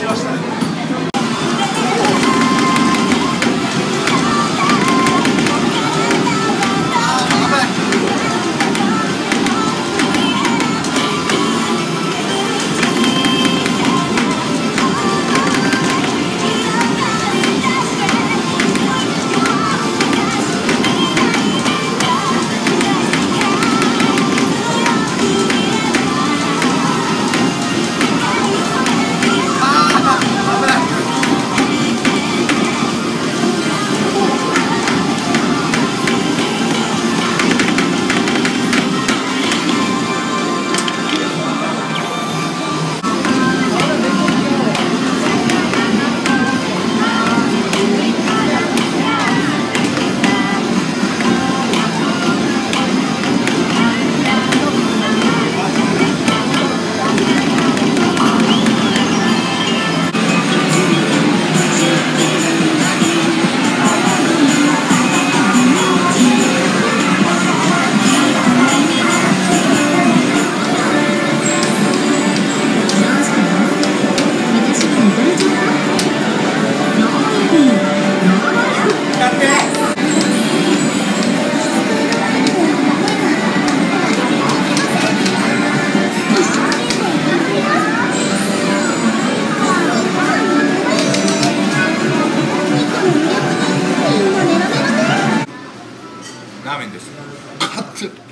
しました。ねラーメンです。